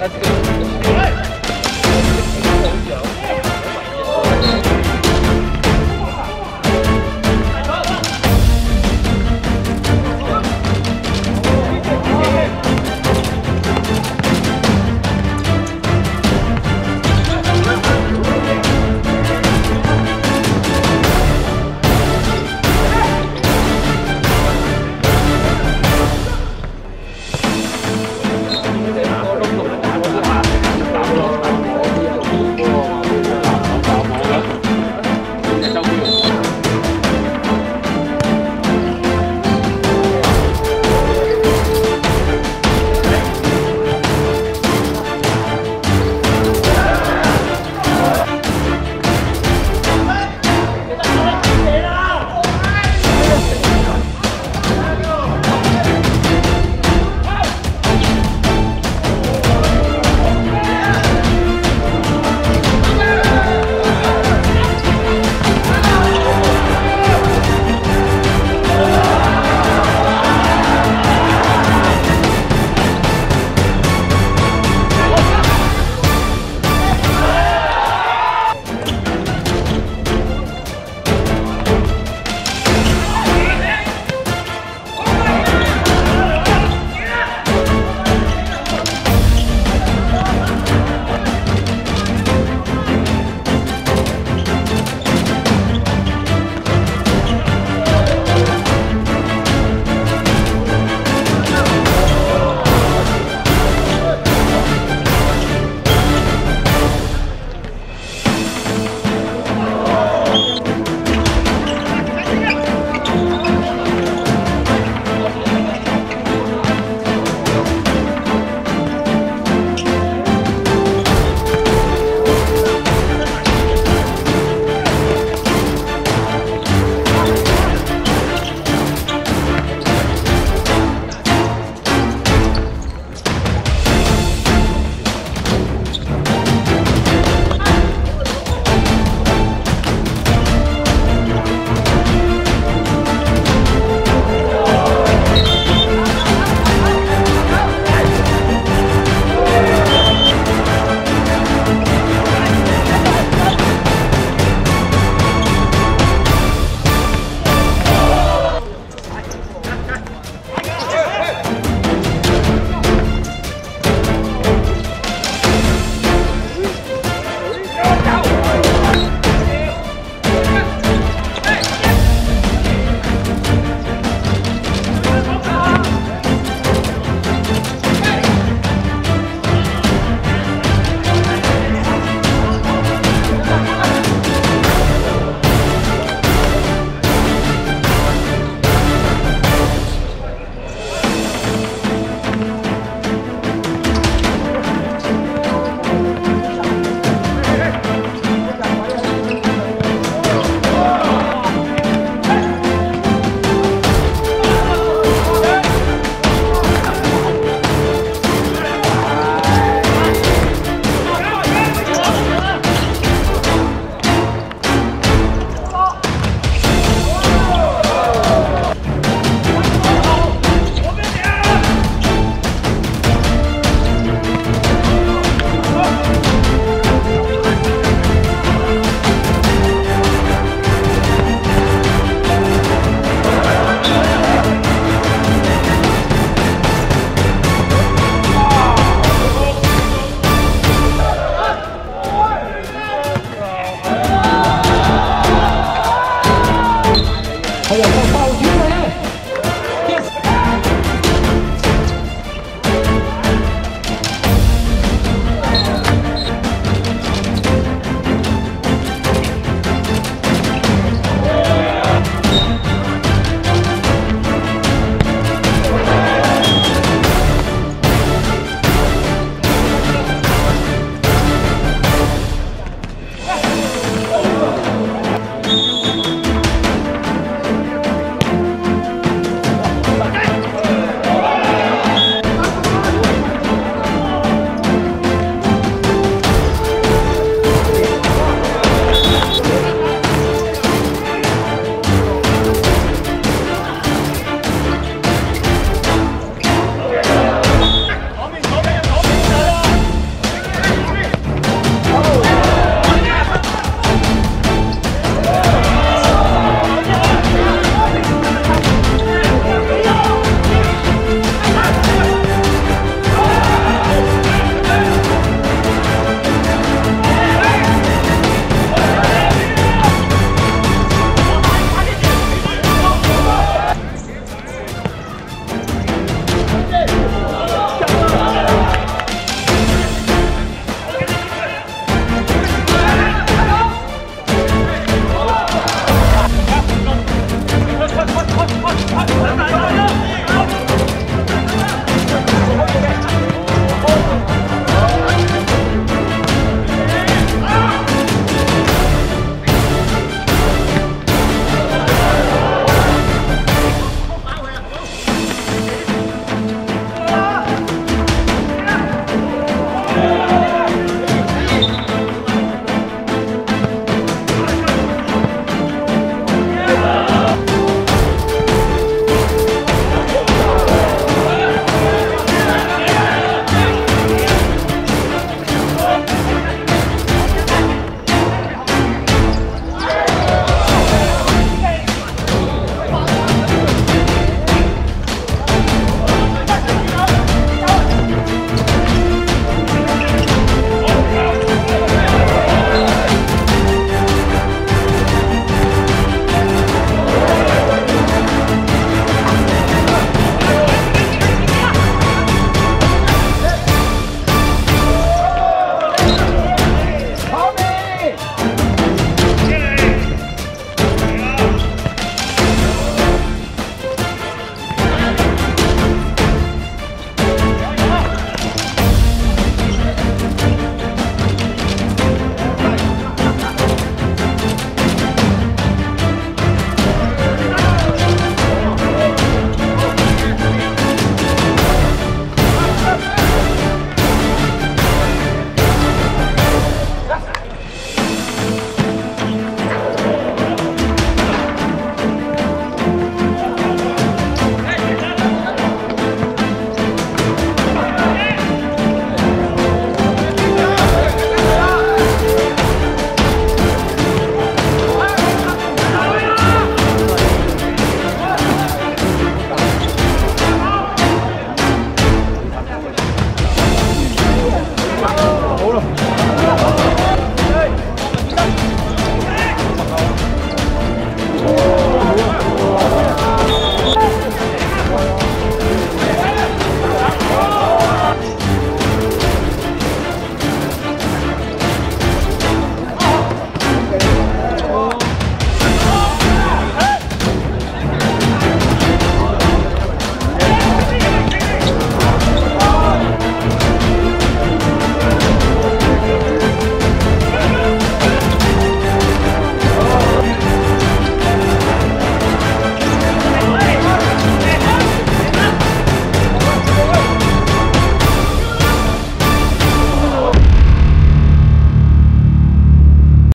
Let's go. 还有？